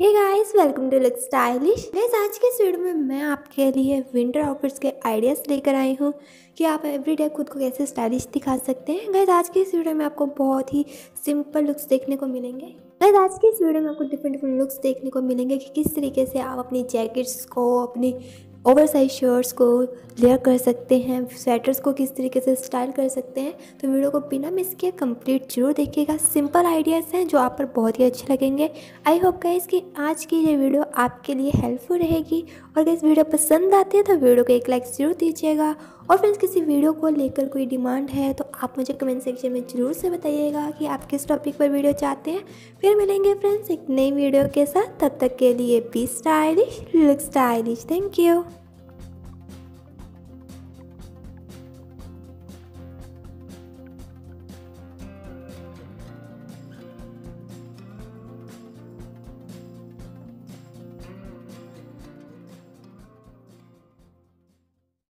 Hey guys welcome to look stylish guys आज के इस वीडियो में मैं आपके लिए विंटर आउटफिट्स के आइडियाज़ लेकर आई हूँ कि आप एवरीडे खुद को कैसे स्टाइलिश दिखा सकते हैं। गाइस आज के इस वीडियो में आपको बहुत ही सिंपल लुक्स देखने को मिलेंगे। गाइस आज के इस वीडियो में आपको डिफरेंट डिफरेंट लुक्स देखने को मिलेंगे कि किस तरीके से आप अपनी जैकेट्स को, अपनी ओवर साइज़ शर्ट्स को लेयर कर सकते हैं स्वेटर्स को किस तरीके से स्टाइल कर सकते हैं तो वीडियो को बिना मिस किए कंप्लीट ज़रूर देखिएगा। सिंपल आइडियाज़ हैं जो आप पर बहुत ही अच्छे लगेंगे। आई होप गाइस कि आज की ये वीडियो आपके लिए हेल्पफुल रहेगी। और अगर इस वीडियो पसंद आती है तो वीडियो को एक लाइक ज़रूर दीजिएगा। और फ्रेंड्स किसी वीडियो को लेकर कोई डिमांड है तो आप मुझे कमेंट सेक्शन में ज़रूर से बताइएगा कि आप किस टॉपिक पर वीडियो चाहते हैं। फिर मिलेंगे फ्रेंड्स एक नई वीडियो के साथ। तब तक के लिए be stylish look stylish thank you